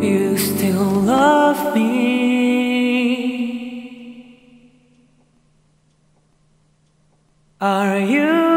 You still love me. Are you